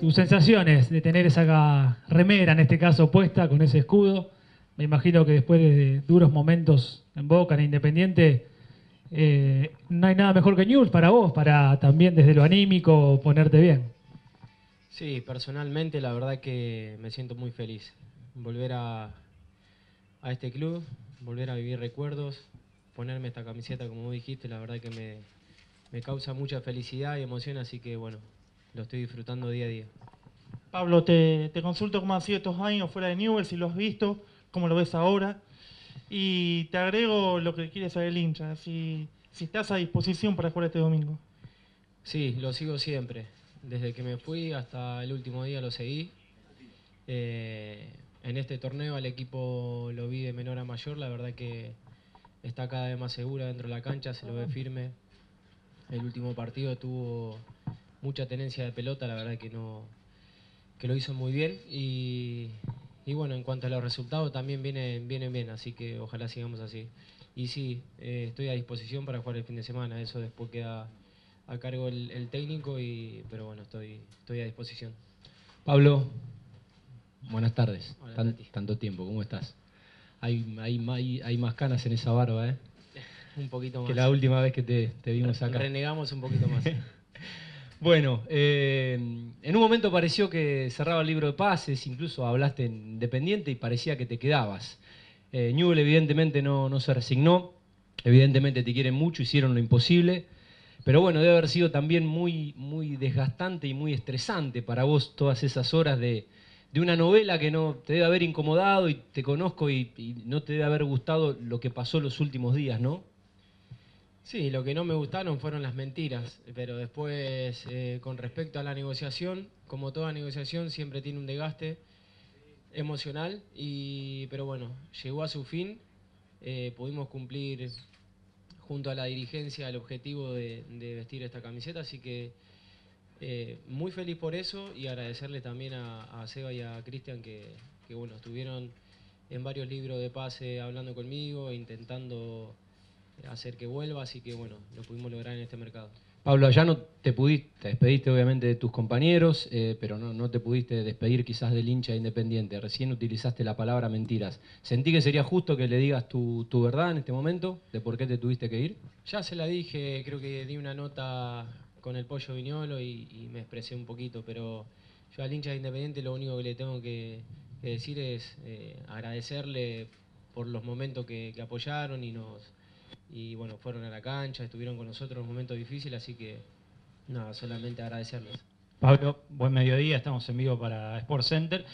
tus sensaciones de tener esa remera, en este caso, puesta con ese escudo. Me imagino que después de duros momentos en Boca, en Independiente, eh, no hay nada mejor que News para vos, para también desde lo anímico ponerte bien. Sí, personalmente la verdad que me siento muy feliz. Volver a, a este club, volver a vivir recuerdos, ponerme esta camiseta como vos dijiste, la verdad que me, me causa mucha felicidad y emoción, así que bueno, lo estoy disfrutando día a día. Pablo, te, te consulto cómo han sido estos años fuera de Newell, si lo has visto, cómo lo ves ahora. Y te agrego lo que quiere saber el hincha, si, si estás a disposición para jugar este domingo. Sí, lo sigo siempre. Desde que me fui hasta el último día lo seguí. Eh, en este torneo al equipo lo vi de menor a mayor, la verdad que está cada vez más segura dentro de la cancha, se lo ve firme. El último partido tuvo mucha tenencia de pelota, la verdad que no que lo hizo muy bien y, y bueno, en cuanto a los resultados también vienen, vienen bien, así que ojalá sigamos así. Y sí, eh, estoy a disposición para jugar el fin de semana, eso después queda a cargo el, el técnico, y, pero bueno, estoy, estoy a disposición. Pablo, buenas tardes. Hola, Tan- Tati. tanto tiempo, ¿cómo estás? Hay, hay, hay, hay más canas en esa barba, ¿eh? Un poquito más. Que la última vez que te, te vimos acá. Renegamos un poquito más. Bueno, eh, en un momento pareció que cerraba el libro de pases, incluso hablaste en Independiente y parecía que te quedabas. Eh, Newell evidentemente no, no se resignó, evidentemente te quieren mucho, hicieron lo imposible, pero bueno, debe haber sido también muy, muy desgastante y muy estresante para vos todas esas horas de, de una novela que no te debe haber incomodado y te conozco y, y no te debe haber gustado lo que pasó los últimos días, ¿no? Sí, lo que no me gustaron fueron las mentiras, pero después, eh, con respecto a la negociación, como toda negociación, siempre tiene un desgaste emocional, y, pero bueno, llegó a su fin, eh, pudimos cumplir junto a la dirigencia el objetivo de, vestir esta camiseta, así que eh, muy feliz por eso y agradecerle también a, a Seba y a Cristian que, que, bueno, estuvieron en varios libros de pase hablando conmigo, intentando hacer que vuelva, así que bueno, lo pudimos lograr en este mercado. Pablo, ya no te pudiste, te despediste obviamente de tus compañeros, eh, pero no, no te pudiste despedir quizás del hincha de independiente. Recién utilizaste la palabra mentiras. ¿Sentí que sería justo que le digas tu, tu verdad en este momento? ¿De por qué te tuviste que ir? Ya se la dije, creo que di una nota con el pollo viñolo y, y me expresé un poquito, pero yo al hincha de Independiente lo único que le tengo que, que decir es eh, agradecerle por los momentos que, que apoyaron y nos y bueno, fueron a la cancha, estuvieron con nosotros en un momento difícil, así que nada, solamente agradecerles. Pablo, buen mediodía, estamos en vivo para Sports Center.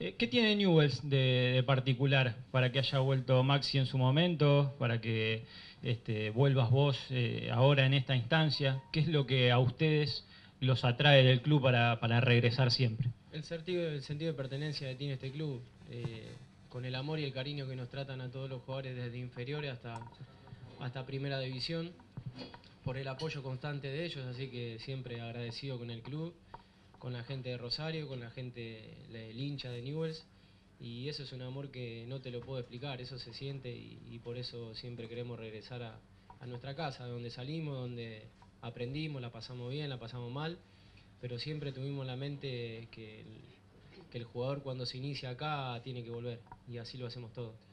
Eh, ¿Qué tiene Newells de, de particular para que haya vuelto Maxi en su momento, para que este, vuelvas vos eh, ahora en esta instancia? ¿Qué es lo que a ustedes los atrae del club para, para regresar siempre? El sentido, el sentido de pertenencia que tiene este club, eh, con el amor y el cariño que nos tratan a todos los jugadores desde inferiores hasta, hasta primera división, por el apoyo constante de ellos, así que siempre agradecido con el club, con la gente de Rosario, con la gente del hincha de Newells, y eso es un amor que no te lo puedo explicar, eso se siente y, por eso siempre queremos regresar a, nuestra casa, de donde salimos, donde aprendimos, la pasamos bien, la pasamos mal, pero siempre tuvimos la mente que el, que el jugador cuando se inicia acá tiene que volver, y así lo hacemos todos.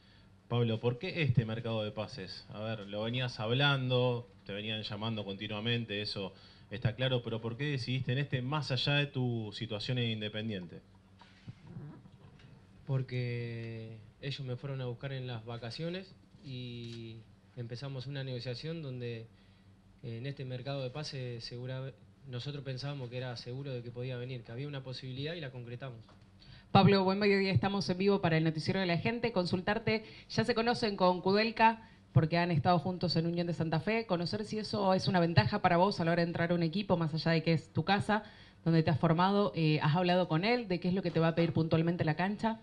Pablo, ¿por qué este mercado de pases? A ver, lo venías hablando, te venían llamando continuamente, eso está claro, pero ¿por qué decidiste en este más allá de tu situación en Independiente? porque ellos me fueron a buscar en las vacaciones y empezamos una negociación donde en este mercado de pase segura, nosotros pensábamos que era seguro de que podía venir, que había una posibilidad y la concretamos. Pablo, buen mediodía, estamos en vivo para el Noticiero de la Gente. Consultarte, ya se conocen con Kudelka porque han estado juntos en Unión de Santa Fe. Conocer si eso es una ventaja para vos a la hora de entrar a un equipo, más allá de que es tu casa, donde te has formado. Eh, ¿Has hablado con él de qué es lo que te va a pedir puntualmente la cancha?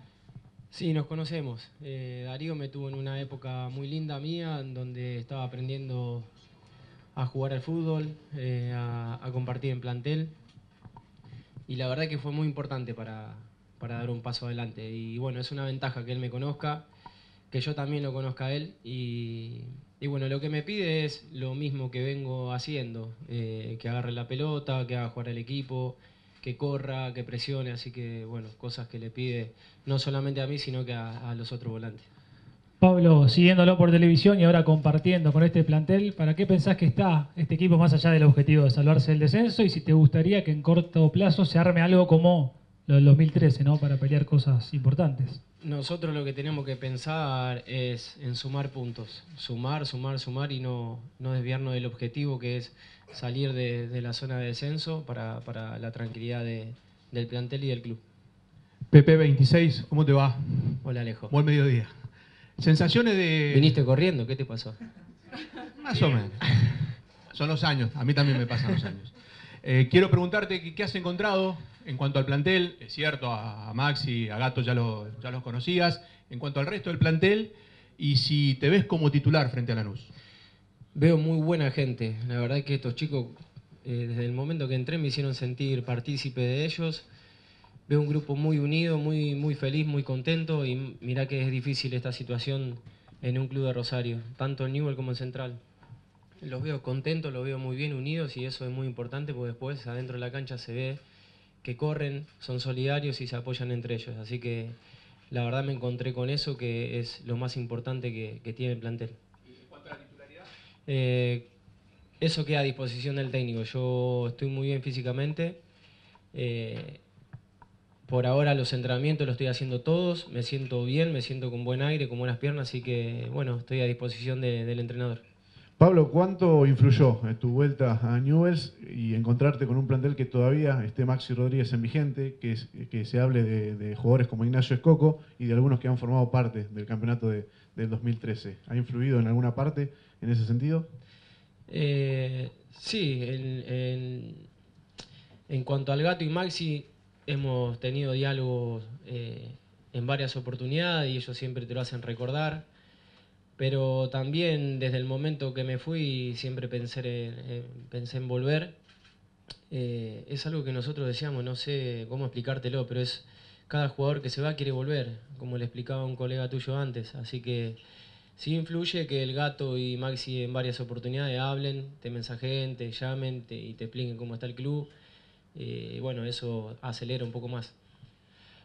Sí, nos conocemos. Eh, Darío me tuvo en una época muy linda mía, en donde estaba aprendiendo a jugar al fútbol, eh, a, a compartir en plantel. Y la verdad que fue muy importante para, para dar un paso adelante. Y bueno, es una ventaja que él me conozca, que yo también lo conozca a él. Y, bueno, lo que me pide es lo mismo que vengo haciendo, eh, que agarre la pelota, que haga jugar al equipo, que corra, que presione, así que bueno, cosas que le pide no solamente a mí, sino que a, a los otros volantes. Pablo, siguiéndolo por televisión y ahora compartiendo con este plantel, ¿para qué pensás que está este equipo más allá del objetivo de salvarse del descenso? Y si te gustaría que en corto plazo se arme algo como lo del 2013, ¿no? Para pelear cosas importantes. Nosotros lo que tenemos que pensar es en sumar puntos, sumar, sumar, sumar y no, no desviarnos del objetivo que es salir de, de la zona de descenso para, para la tranquilidad de- del plantel y del club. PP26, ¿cómo te va? Hola Alejo. Buen mediodía. Sensaciones de... ¿Viniste corriendo? ¿Qué te pasó? Más o menos. Son los años, a mí también me pasan los años. Eh, quiero preguntarte qué, has encontrado en cuanto al plantel. Es cierto, a, Maxi, a Gato ya, ya los conocías. En cuanto al resto del plantel y si te ves como titular frente a Lanús. Veo muy buena gente. La verdad es que estos chicos, eh, desde el momento que entré, me hicieron sentir partícipe de ellos. Veo un grupo muy unido, muy, muy feliz, muy contento. Y mirá que es difícil esta situación en un club de Rosario, tanto en Newell como en Central. Los veo contentos, los veo muy bien unidos y eso es muy importante porque después adentro de la cancha se ve que corren, son solidarios y se apoyan entre ellos. Así que la verdad me encontré con eso que es lo más importante que, que tiene el plantel. Eh, eso queda a disposición del técnico. Yo estoy muy bien físicamente. Eh, por ahora los entrenamientos los estoy haciendo todos. Me siento bien, me siento con buen aire, con buenas piernas. Así que, bueno, estoy a disposición de- del entrenador. Pablo, ¿cuánto influyó en tu vuelta a Newells y encontrarte con un plantel que todavía esté Maxi Rodríguez en vigente, que, se hable de, jugadores como Ignacio Escoco y de algunos que han formado parte del campeonato de- del 2013? ¿Ha influido en alguna parte en ese sentido? Eh, sí, en cuanto al gato y Maxi, hemos tenido diálogos eh, en varias oportunidades y ellos siempre te lo hacen recordar. Pero también desde el momento que me fui siempre pensé en, en- pensé en volver. Eh, es algo que nosotros decíamos, no sé cómo explicártelo, pero es cada jugador que se va quiere volver, como le explicaba un colega tuyo antes. Así que sí influye que el gato y Maxi en varias oportunidades hablen, te mensajen, te llamen te- y te expliquen cómo está el club. Eh, bueno, eso acelera un poco más.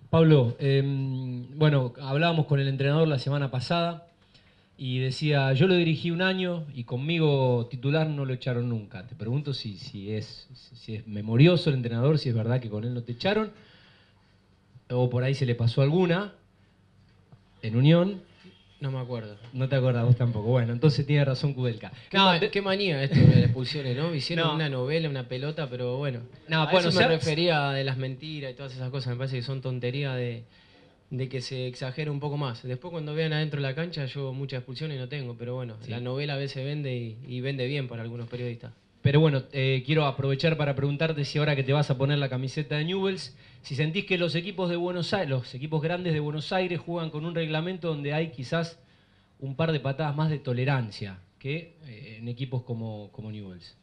Pablo, em, bueno, hablábamos con el entrenador la semana pasada y decía, yo lo dirigí un año y conmigo titular no lo echaron nunca. Te pregunto si, si, es, si es memorioso el entrenador, si es verdad que con él no te echaron, o por ahí se le pasó alguna en Unión. No me acuerdo. No te acordás vos tampoco. Bueno, entonces tiene razón Kudelka. Qué, No, te- qué manía esto de las expulsiones, ¿no? Hicieron No. una novela, una pelota, pero bueno. No, a bueno, eso me refería de las mentiras y todas esas cosas. Me parece que son tonterías de, de que se exagera un poco más. Después cuando vean adentro de la cancha, yo muchas expulsiones no tengo, pero bueno, Sí. la novela a veces vende y, y vende bien para algunos periodistas. Pero bueno, eh, quiero aprovechar para preguntarte si ahora que te vas a poner la camiseta de Newells, si sentís que los equipos de Buenos Aires, los equipos grandes de Buenos Aires juegan con un reglamento donde hay quizás un par de patadas más de tolerancia que eh, en equipos como, como Newells.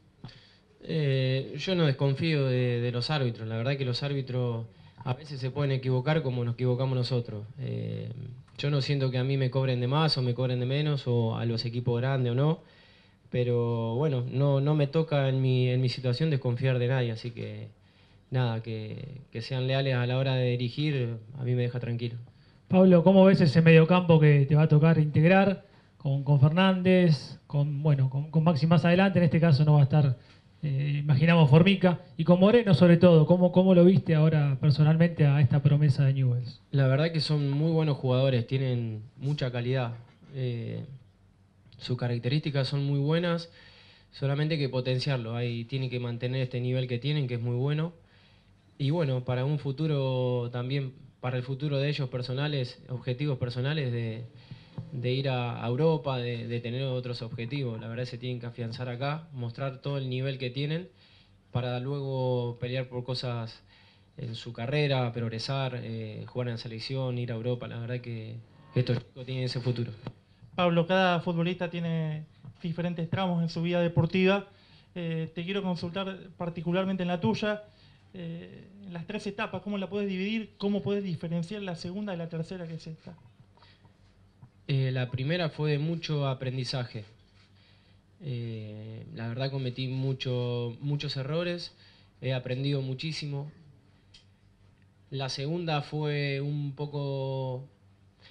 Eh, yo no desconfío de, de los árbitros. La verdad que los árbitros a veces se pueden equivocar como nos equivocamos nosotros. Eh, yo no siento que a mí me cobren de más o me cobren de menos o a los equipos grandes o no. Pero bueno, no, no me toca en mi, en mi situación desconfiar de nadie. Así que nada, que, que sean leales a la hora de dirigir, a mí me deja tranquilo. Pablo, ¿cómo ves ese mediocampo que te va a tocar integrar con, con Fernández, con bueno, con, con Maxi más adelante? En este caso no va a estar, eh, imaginamos, Formica, y con Moreno sobre todo. ¿Cómo, ¿Cómo lo viste ahora personalmente a esta promesa de Newells? La verdad que son muy buenos jugadores, tienen mucha calidad. Eh, sus características son muy buenas, solamente hay que potenciarlo. Ahí tienen que mantener este nivel que tienen, que es muy bueno. Y bueno, para un futuro también, para el futuro de ellos personales, objetivos personales de, de ir a, Europa, de, de tener otros objetivos. La verdad se tienen que afianzar acá, mostrar todo el nivel que tienen para luego pelear por cosas en su carrera, progresar, eh, jugar en selección, ir a Europa. La verdad que estos chicos tienen ese futuro. Pablo, cada futbolista tiene diferentes tramos en su vida deportiva. Eh, te quiero consultar particularmente en la tuya, eh, las tres etapas, ¿cómo la puedes dividir? ¿Cómo puedes diferenciar la segunda de la tercera que es esta? Eh, la primera fue de mucho aprendizaje. Eh, la verdad cometí mucho, muchos errores, he aprendido muchísimo. La segunda fue un poco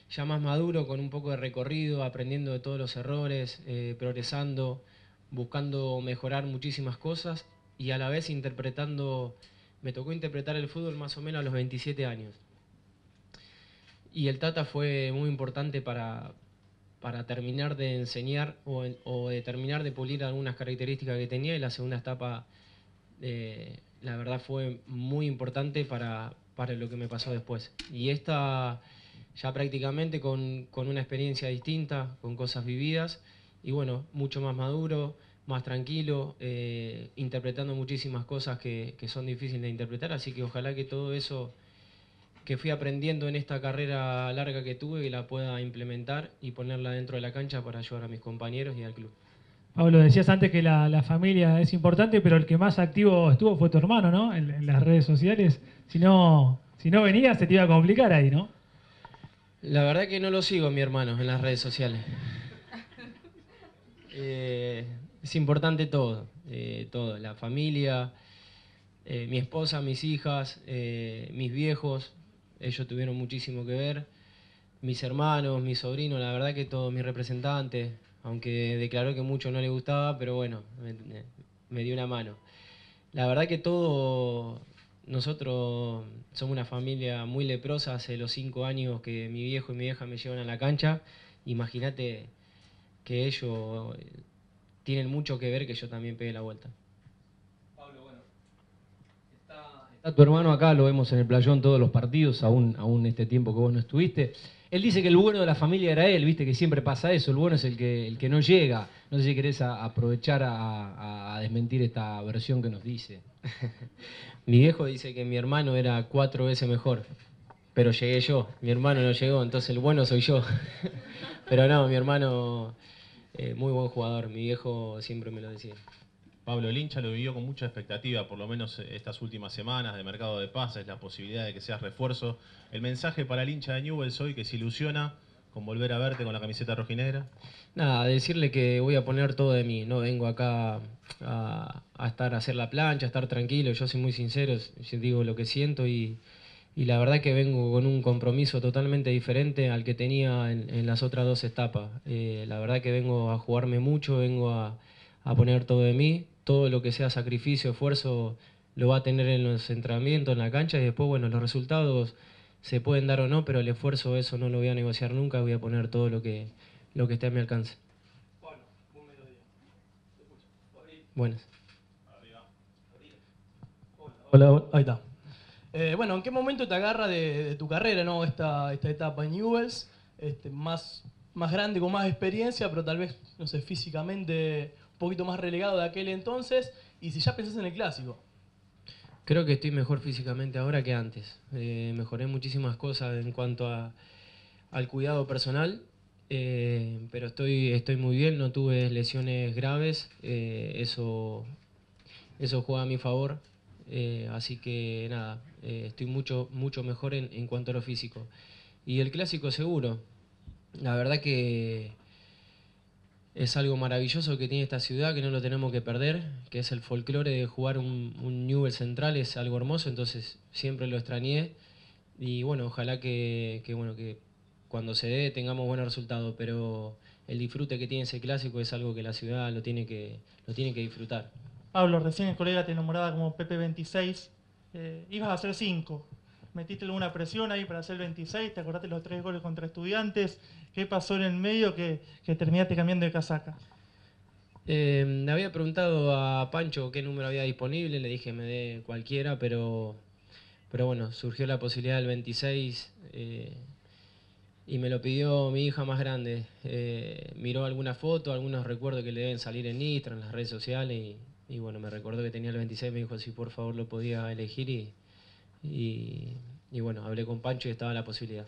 ya más maduro, con un poco de recorrido, aprendiendo de todos los errores, eh, progresando, buscando mejorar muchísimas cosas y a la vez interpretando, me tocó interpretar el fútbol más o menos a los 27 años. Y el Tata fue muy importante para, para terminar de enseñar o, o, de terminar de pulir algunas características que tenía y la segunda etapa, eh, la verdad, fue muy importante para, para lo que me pasó después. Y esta ya prácticamente con, con, una experiencia distinta, con cosas vividas y bueno, mucho más maduro, más tranquilo, eh, interpretando muchísimas cosas que, que, son difíciles de interpretar, así que ojalá que todo eso que fui aprendiendo en esta carrera larga que tuve, que la pueda implementar y ponerla dentro de la cancha para ayudar a mis compañeros y al club. Pablo, decías antes que la, la familia es importante, pero el que más activo estuvo fue tu hermano, ¿no? En, en las redes sociales. Si no, si no venía, se te iba a complicar ahí, ¿no? La verdad que no lo sigo, mi hermano, en las redes sociales. Eh, es importante todo, eh, todo, la familia, eh, mi esposa, mis hijas, mis viejos, ellos tuvieron muchísimo que ver, mis hermanos, mis sobrinos, la verdad que todos mis representantes, aunque declaró que mucho no le gustaba, pero bueno, me, dio una mano. La verdad que todo, nosotros somos una familia muy leprosa, hace los cinco años que mi viejo y mi vieja me llevan a la cancha, imagínate que ellos tienen mucho que ver que yo también pegue la vuelta. Pablo, bueno, tu hermano acá, lo vemos en el playón todos los partidos, aún, aún este tiempo que vos no estuviste. Él dice que el bueno de la familia era él, viste que siempre pasa eso, el bueno es el que, el que no llega. No sé si querés aprovechar a, a, desmentir esta versión que nos dice. mi viejo dice que mi hermano era cuatro veces mejor, pero llegué yo, mi hermano no llegó, entonces el bueno soy yo. pero no, mi hermano eh, muy buen jugador, mi viejo siempre me lo decía. Pablo, el hincha lo vivió con mucha expectativa, por lo menos estas últimas semanas de mercado de pases, la posibilidad de que seas refuerzo. El mensaje para el hincha de Newell's hoy que se ilusiona con volver a verte con la camiseta rojinegra. Nada, decirle que voy a poner todo de mí, no vengo acá a, estar a hacer la plancha, a estar tranquilo, yo soy muy sincero, digo lo que siento y, la verdad que vengo con un compromiso totalmente diferente al que tenía en, las otras dos etapas. Eh, la verdad que vengo a jugarme mucho, vengo a, poner todo de mí, todo lo que sea sacrificio, esfuerzo, lo va a tener en los entrenamientos, en la cancha y después, bueno, los resultados se pueden dar o no, pero el esfuerzo eso no lo voy a negociar nunca, voy a poner todo lo que, lo que esté a mi alcance. Buenas. Hola, ahí está. Eh, bueno, ¿en qué momento te agarra de, de tu carrera ¿no? esta, esta etapa en Newells? Este, más, más grande, con más experiencia, pero tal vez, no sé, físicamente un poquito más relegado de aquel entonces. Y si ya pensás en el clásico. Creo que estoy mejor físicamente ahora que antes. Eh, mejoré muchísimas cosas en cuanto a, al cuidado personal, eh, pero estoy, estoy muy bien, no tuve lesiones graves, eh, eso, eso juega a mi favor. Así que nada, estoy mucho, mucho mejor en, en, cuanto a lo físico. Y el clásico seguro, la verdad que es algo maravilloso que tiene esta ciudad, que no lo tenemos que perder, que es el folclore de jugar un, un Newell Central, es algo hermoso, entonces siempre lo extrañé. Y bueno, ojalá que, que, bueno, que cuando se dé tengamos buenos resultados, pero el disfrute que tiene ese clásico es algo que la ciudad lo tiene que, lo tiene que disfrutar. Pablo, recién el colega te nombraba como PP26. Eh, ibas a hacer 5. ¿Metiste alguna presión ahí para hacer 26? ¿Te acordaste los tres goles contra estudiantes? ¿Qué pasó en el medio que, terminaste cambiando de casaca? Eh, había preguntado a Pancho qué número había disponible, le dije me dé cualquiera, pero, pero bueno, surgió la posibilidad del 26 eh, y me lo pidió mi hija más grande. Eh, miró alguna foto, algunos recuerdos que le deben salir en Instagram, en las redes sociales y, y bueno, me recordó que tenía el 26, me dijo si por favor lo podía elegir y, y, y bueno, hablé con Pancho y estaba la posibilidad.